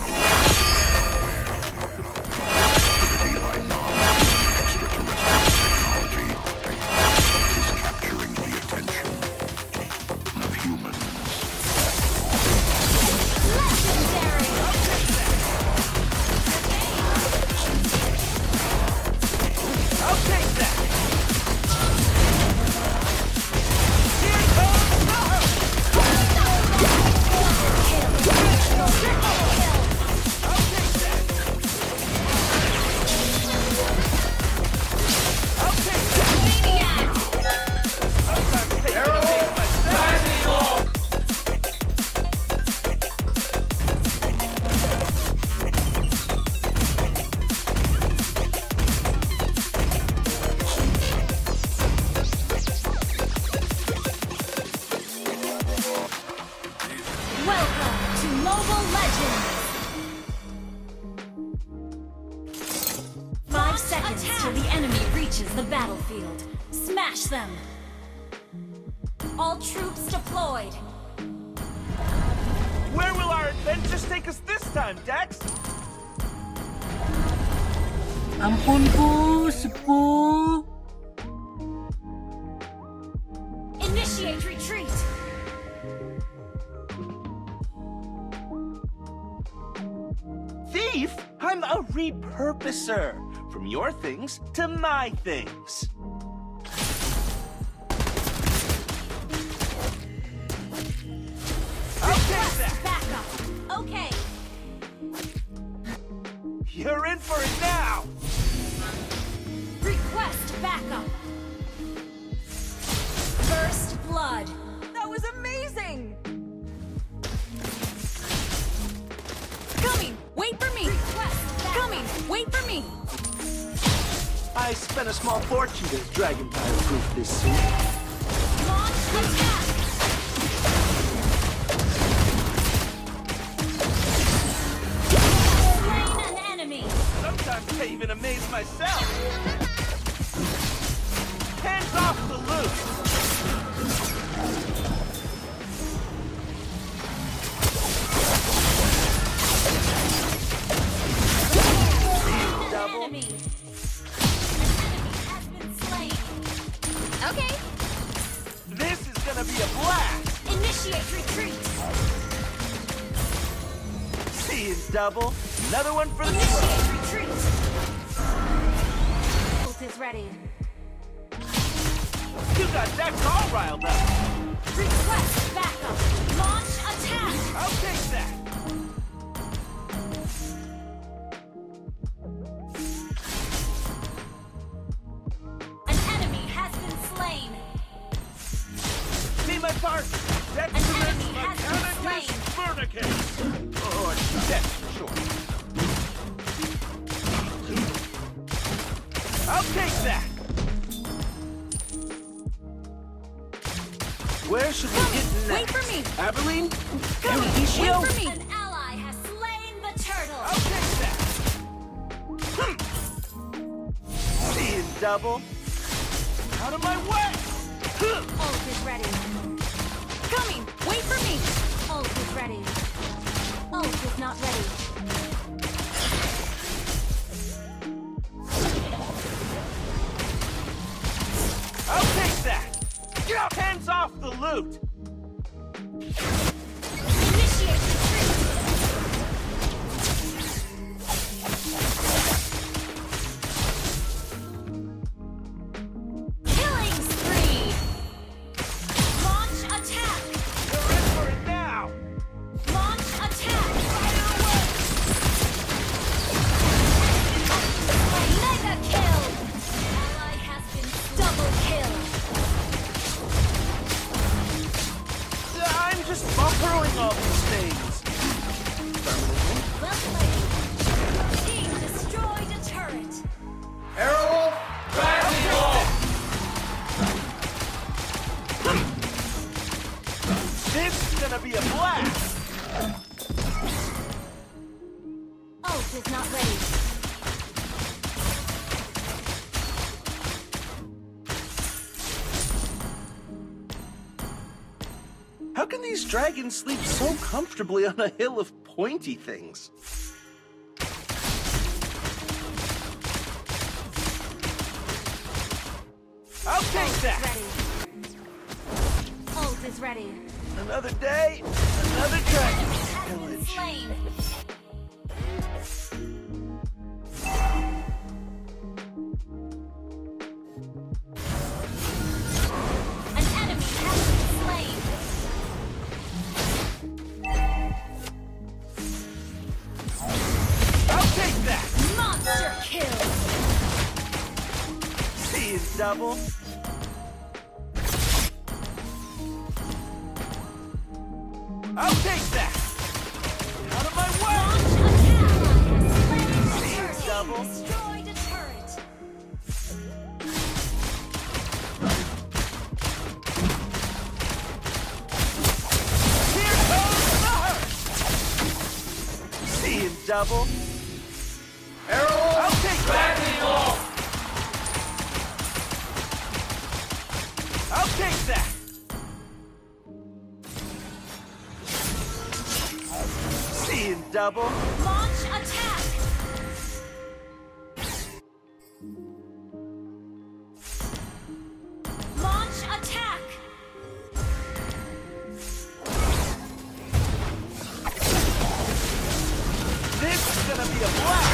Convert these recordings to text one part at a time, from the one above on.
capturing Legends! Five seconds till the enemy reaches the battlefield. Smash them! All troops deployed! Where will our adventures take us this time, Dex? Ampun po, sepuh. Thief? I'm a repurposer. From your things to my things. I'll take that! Backup! Okay, You're in for it now! request backup! First blood! Me! I spent a small fortune to dragon proof this suit. Launch attack! Slain an enemy! Sometimes I even amaze myself. Is a blast! initiate retreat! See you, double. Another one for the Initiate retreat! Ult is ready. You got Dex all riled up. Request backup! Where should we get next? Wait for me! Abilene? Eurydicio? Wait for me! An ally has slain the turtle! I'll take that. Hmm. See you, double. Out of my way. Huh. Ult is ready. Coming! Wait for me! Ult is ready. Ult is not ready. Off the loot! I'm just buffering all these things. Well played! Team destroyed a turret! Aerowolf, This is gonna be a blast! Ult is not ready. Dragons sleep so comfortably on a hill of pointy things. I'll take that! Ready. Is ready. Another day, another dragon slain. You double. I'll take that! Out of my way! Double. turret. Here comes the hurt! See you double. Double. Launch attack. Launch attack. This is gonna be a blast!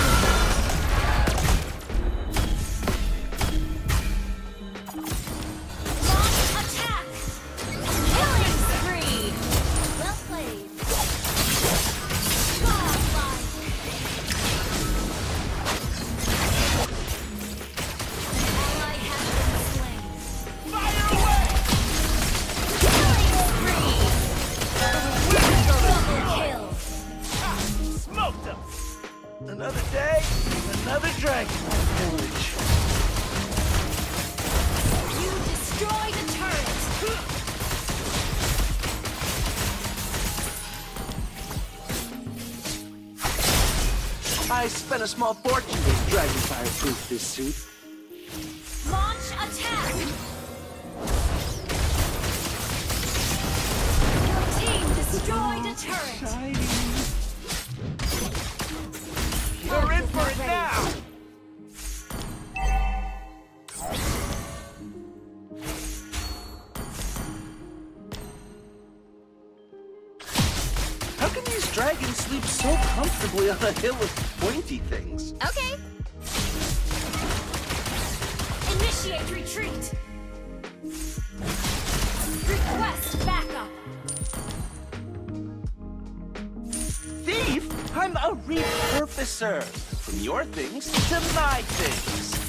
Dragon village. You destroyed a turret. I spent a small fortune to dragon fireproof this suit. Launch attack. Your team destroyed a turret. We're these dragons sleep so comfortably on a hill of pointy things? Okay. Initiate retreat. Request backup. Thief? I'm a repurposer. From your things to my things.